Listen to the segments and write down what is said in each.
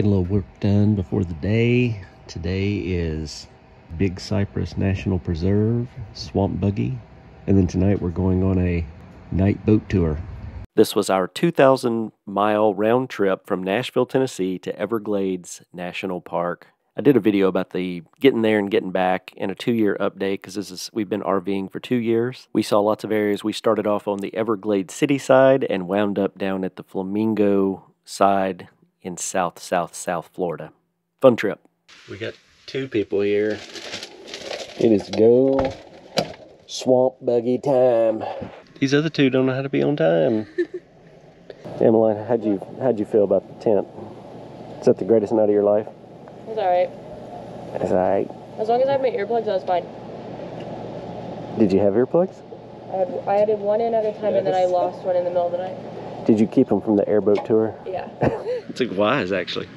Get a little work done before the day. Today is Big Cypress National Preserve, Swamp Buggy, and then tonight we're going on a night boat tour. This was our 2,000 mile round trip from Nashville, Tennessee to Everglades National Park. I did a video about the getting there and getting back and a two year update because this is we've been RVing for two years. We saw lots of areas. We started off on the Everglades City side and wound up down at the Flamingo side in South South South Florida. Fun trip. We got two people here. It is go swamp buggy time. These other two don't know how to be on time. Emmeline, how'd you how'd you feel about the tent? Is that the greatest night of your life? It's alright. It's alright. As long as I have my earplugs, that's fine. Did you have earplugs? I had I added one in at a time and then I lost one in the middle of the night. Did you keep him from the airboat tour? Yeah. it's like wise actually.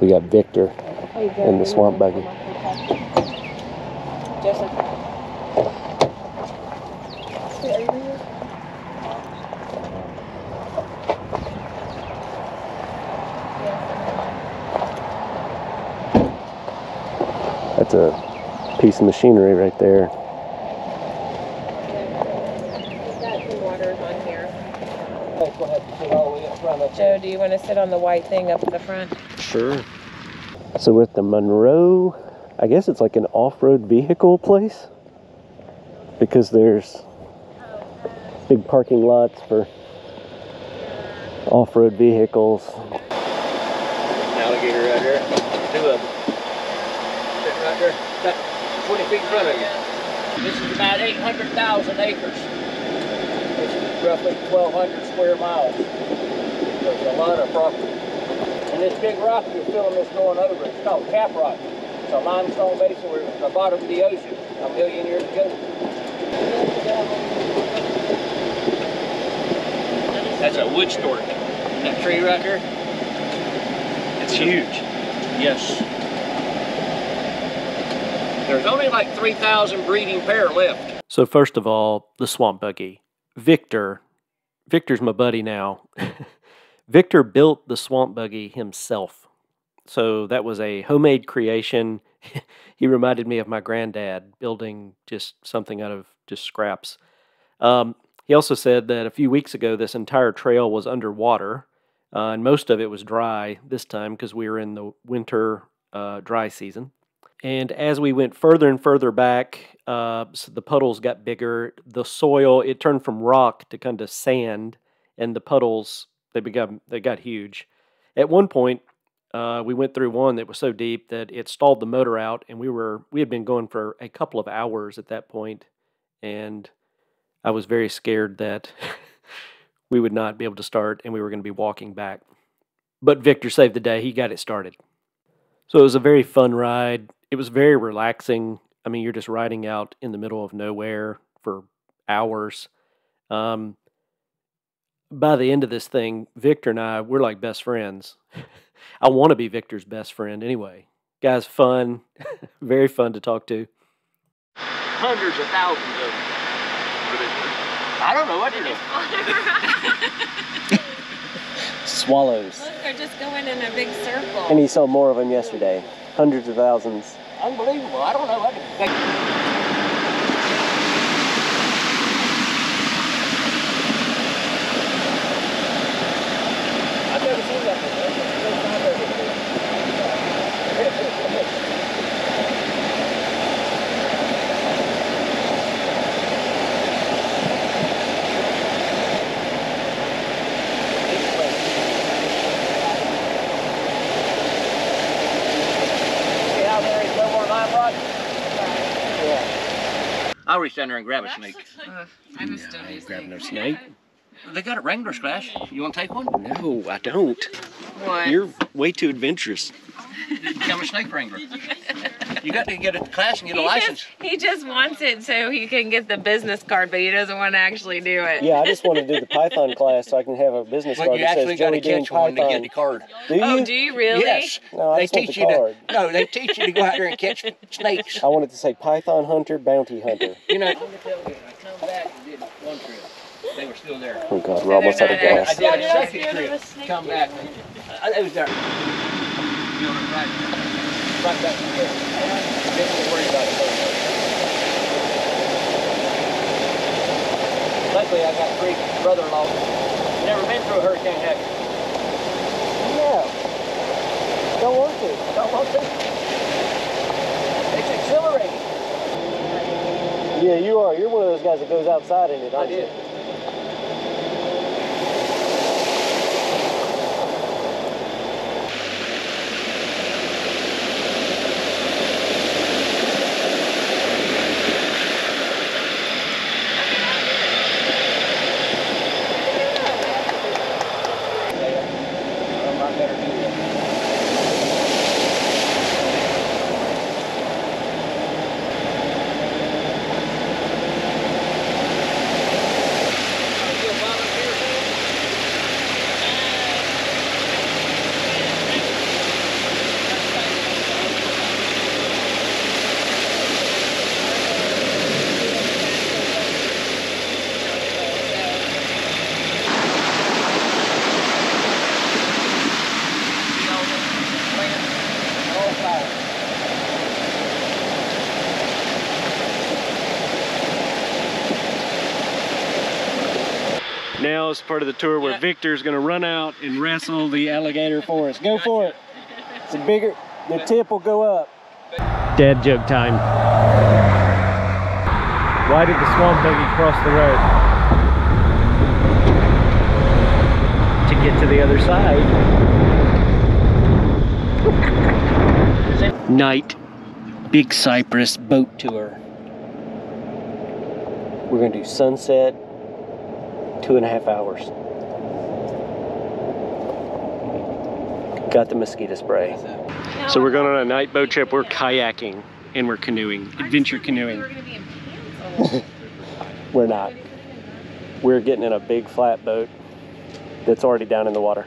We got Victor in the swamp buggy. Joseph. Wait, are you reading? That's a piece of machinery right there. We've got some waters on here. Joe, do you want to sit on the white thing up at the front? Sure. So we're at the Monroe, I guess it's like an off-road vehicle place because there's big parking lots for off-road vehicles. Alligator right there, two of them. Sitting right there, about 20 feet in front of you. This is about 800,000 acres. Which is roughly 1,200 square miles. There's a lot of property. And this big rock you're feeling this going over, it's called Cap Rock. It's a limestone basin where it's the bottom of the ocean a million years ago. That's a wood stork. That tree right there, it's huge. Yes. There's only like 3,000 breeding pair left. So first of all, the swamp buggy. Victor, Victor's my buddy now. Victor built the swamp buggy himself. So that was a homemade creation. he reminded me of my granddad building just something out of just scraps. Um, he also said that a few weeks ago, this entire trail was underwater, uh, and most of it was dry this time because we were in the winter uh, dry season. And as we went further and further back, uh, so the puddles got bigger. The soil it turned from rock to kind of sand, and the puddles they become they got huge. At one point, uh, we went through one that was so deep that it stalled the motor out, and we were we had been going for a couple of hours at that point, and I was very scared that we would not be able to start, and we were going to be walking back. But Victor saved the day; he got it started. So it was a very fun ride. It was very relaxing. I mean, you're just riding out in the middle of nowhere for hours. Um, by the end of this thing, Victor and I, we're like best friends. I want to be Victor's best friend anyway. Guy's fun, very fun to talk to. Hundreds of thousands of them. I don't know what to do. Swallows. Look, they're just going in a big circle. And he saw more of them yesterday. Hundreds of thousands. Unbelievable. I don't know what to think. I've never seen that before. It's the first time I've ever seen it. See how there is no more lime rock? Yeah. I'll reach down there and grab a snake. I just don't use Grab no snake. They got a Wrangler splash. You want to take one? No, I don't. What? You're way too adventurous. Become a snake wrangler. You got to get a class and get a He license. just, he just wants it so he can get the business card, but he doesn't want to actually do it. Yeah, I just want to do the Python class so I can have a business But card you that actually says got to Joey Dean catch one to get the card. Do oh, you? Oh, do you really? Yes. No, I they just want teach the you card. to. No, they teach you to go out there and catch snakes. I wanted to say Python Hunter, Bounty Hunter. You know. I come back and did one trip. They were still there. Oh God, we're almost out of they're I gas. did a second trip. Come back. I, I was there. Build it right, right back together. Didn't worry about it. Luckily, I got three brother-in-law. Never been through a hurricane, have you? Yeah. Don't want to. Don't want to. It's exhilarating. Yeah, you are. You're one of those guys that goes outside in it, aren't did. you? Part of the tour where Yeah. Victor's going to run out and wrestle the alligator for us. Go for it. The bigger, the tip will go up. Dad joke time. Why did the swamp buggy cross the road? To get to the other side. Night, Big Cypress boat tour. We're going to do sunset, two and a half hours. Got the mosquito spray. So we're going on a night boat trip. We're kayaking and we're canoeing, adventure canoeing. We're not. We're getting in a big flat boat that's already down in the water.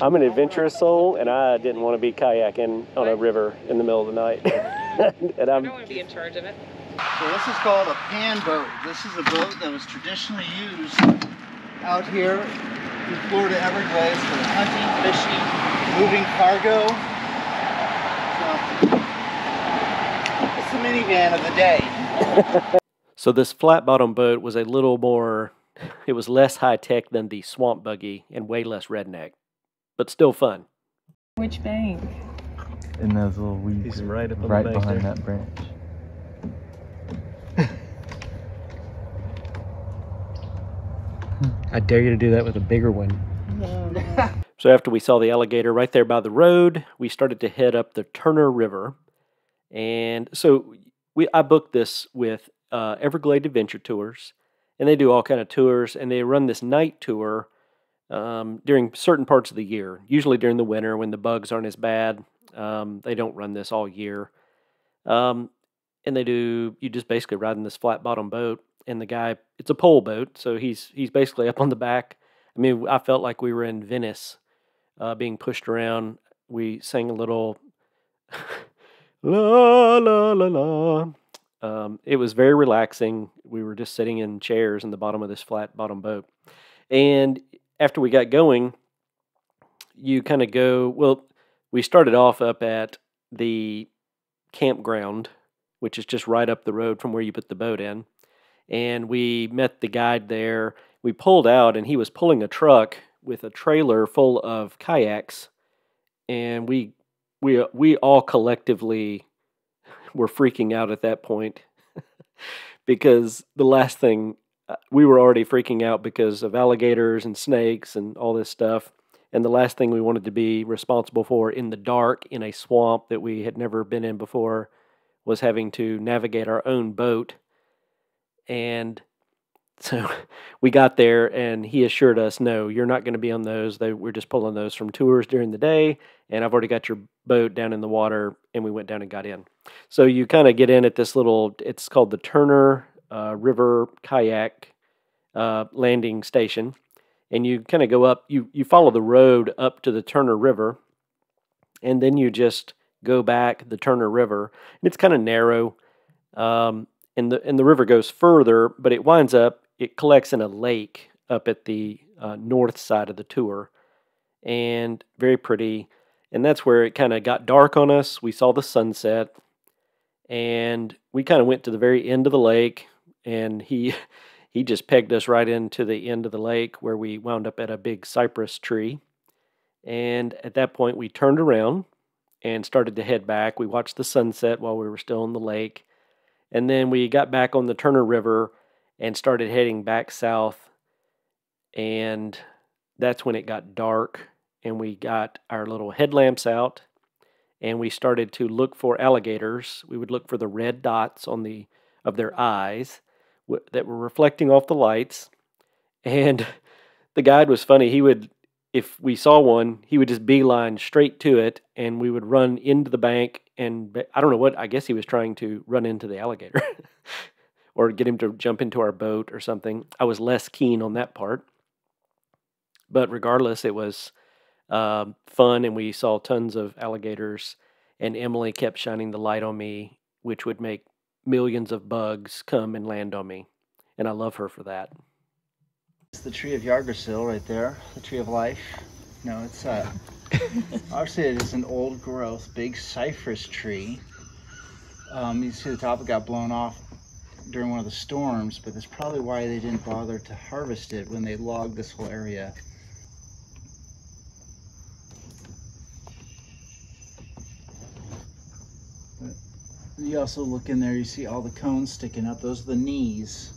I'm an adventurous soul, and I didn't want to be kayaking on a river in the middle of the night. and I'm, I'm don't want to be in charge of it. So this is called a pan boat. This is a boat that was traditionally used out here in Florida Everglades for hunting, fishing, moving cargo. So it's the minivan of the day. So this flat bottom boat was a little more, it was less high tech than the swamp buggy and way less redneck, but still fun. Which bank? in those little weeds He's right up right behind there. that branch. I dare you to do that with a bigger one. So after we saw the alligator right there by the road, we started to head up the Turner River, and so we I booked this with uh, Everglade Adventure Tours, and they do all kind of tours, and they run this night tour um, during certain parts of the year. Usually during the winter when the bugs aren't as bad. Um, they don't run this all year, um, and they do. You just basically ride in this flat bottom boat, and the guy it's a pole boat, so he's he's basically up on the back. I mean, I felt like we were in Venice, uh, being pushed around. We sang a little la la la la. Um, it was very relaxing. We were just sitting in chairs in the bottom of this flat bottom boat, and after we got going, you kind of go. Well, we started off up at the campground, which is just right up the road from where you put the boat in and we met the guide there. We pulled out, and he was pulling a truck with a trailer full of kayaks, and we we we all collectively were freaking out at that point because the last thing uh, we were already freaking out because of alligators and snakes and all this stuff. And the last thing we wanted to be responsible for in the dark in a swamp that we had never been in before was having to navigate our own boat and so we got there and he assured us no you're not going to be on those. They we're just pulling those from tours during the day and i've already got your boat down in the water and we went down and got in. So you kind of get in at this little it's called the turner uh, river kayak uh, landing station and you kind of go up you you follow the road up to the turner river and then you just go back the turner river and it's kind of narrow um, and the and the river goes further, but it winds up it collects in a lake up at the uh, north side of the tour, and very pretty. And that's where it kind of got dark on us. We saw the sunset and we kind of went to the very end of the lake and he he just pegged us right into the end of the lake where we wound up at a big cypress tree. And at that point we turned around and started to head back. We watched the sunset while we were still in the lake. And then we got back on the Turner River and started heading back south. And that's when it got dark and we got our little headlamps out and we started to look for alligators. We would look for the red dots on the of their eyes that were reflecting off the lights. And the guide was funny. He would, if we saw one, he would just beeline straight to it, and we would run into the bank. And I don't know what. I guess he was trying to run into the alligator, or get him to jump into our boat or something. I was less keen on that part, but regardless, it was uh, fun, and we saw tons of alligators. And Emily kept shining the light on me, which would make millions of bugs come and land on me. And I love her for that. It's the tree of Yggdrasil right there, the tree of life. No, it's uh, obviously it is an old growth, big cypress tree. Um, you see the top it got blown off during one of the storms, but that's probably why they didn't bother to harvest it when they logged this whole area. But you also look in there, you see all the cones sticking up. Those are the knees.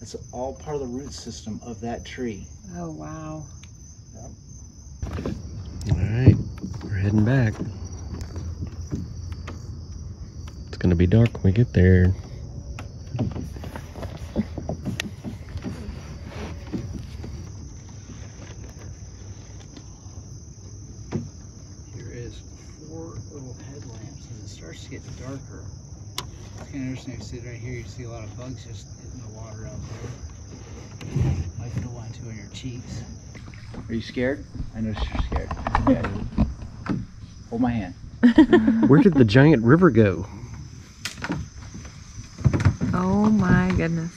That's all part of the root system of that tree. Oh, wow. All right, we're heading back. It's gonna be dark when we get there. Here is four little headlamps as it starts to get darker. It's kind of interesting. If you sit right here, you see a lot of bugs just in the water out there. Might feel one too on your cheeks. Are you scared? I know you're scared. Okay. Hold my hand. Where did the giant river go? Oh my goodness.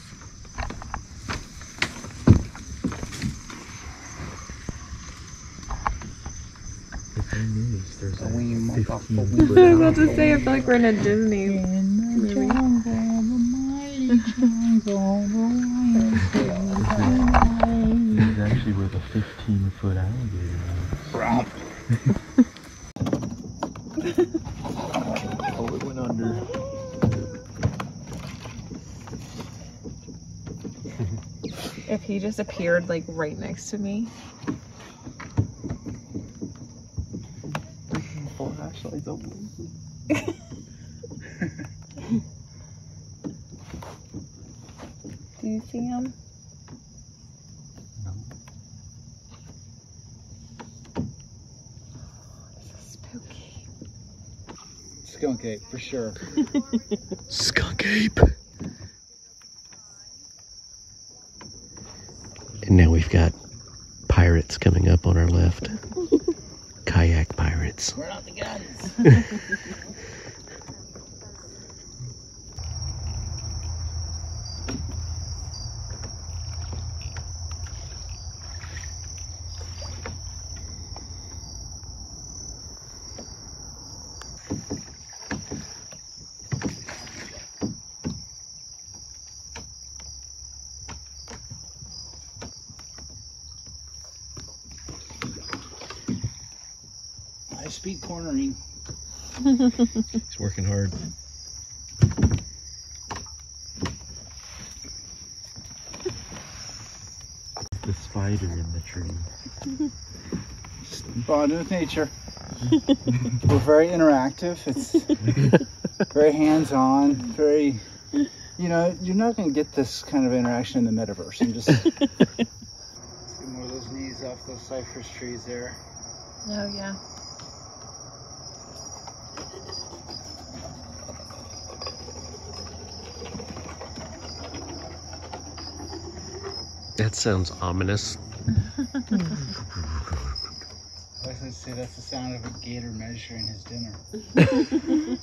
There's A wee monk off the 15 wing. foot I was about to say, I feel like we're in a Disney. movie. This is actually where the 15 foot alligator is. Romp. Oh, it went under. If he just appeared like right next to me. Flashlight's open. Do you see him? Spooky. Skunk ape for sure. Skunk ape. And now we've got pirates coming up on our left. Kayak pirates. We're not the guns. High speed cornering. He's working hard. The spider in the tree. Bond with nature. We're very interactive. It's very hands-on. Very, you know, you're not going to get this kind of interaction in the metaverse. I'm just. See more of those knees off those cypress trees there. Oh yeah. That sounds ominous. I was going to say that's the sound of a gator measuring his dinner.